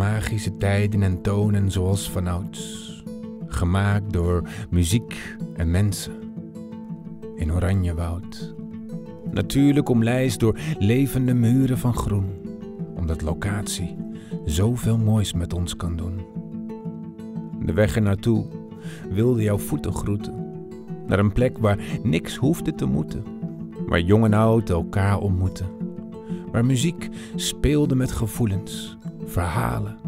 magische tijden en tonen zoals vanouds. Gemaakt door muziek en mensen. In Oranjewoud. Natuurlijk omlijst door levende muren van groen. Omdat locatie zoveel moois met ons kan doen. De weg er naartoe wilde jouw voeten groeten. Naar een plek waar niks hoefde te moeten. Waar jong en oud elkaar ontmoeten. Waar muziek speelde met gevoelens, verhalen.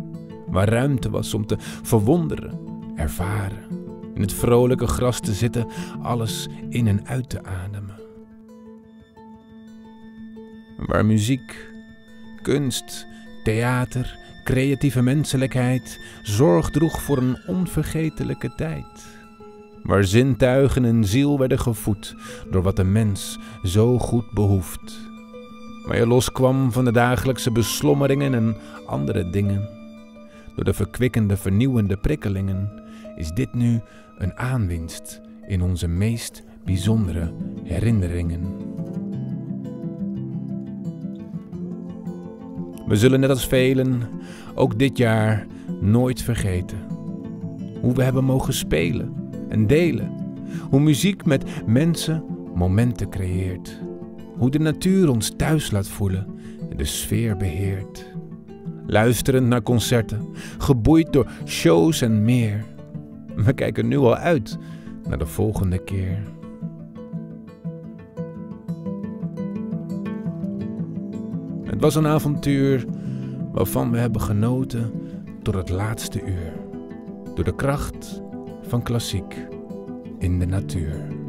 Waar ruimte was om te verwonderen, ervaren. In het vrolijke gras te zitten, alles in en uit te ademen. Waar muziek, kunst, theater, creatieve menselijkheid zorg droeg voor een onvergetelijke tijd. Waar zintuigen en ziel werden gevoed door wat de mens zo goed behoeft. Waar je loskwam van de dagelijkse beslommeringen en andere dingen. Door de verkwikkende, vernieuwende prikkelingen is dit nu een aanwinst in onze meest bijzondere herinneringen. We zullen net als velen ook dit jaar nooit vergeten hoe we hebben mogen spelen en delen, hoe muziek met mensen momenten creëert, hoe de natuur ons thuis laat voelen en de sfeer beheert. Luisterend naar concerten, geboeid door shows en meer. We kijken nu al uit naar de volgende keer. Het was een avontuur waarvan we hebben genoten tot het laatste uur. Door de kracht van klassiek in de natuur.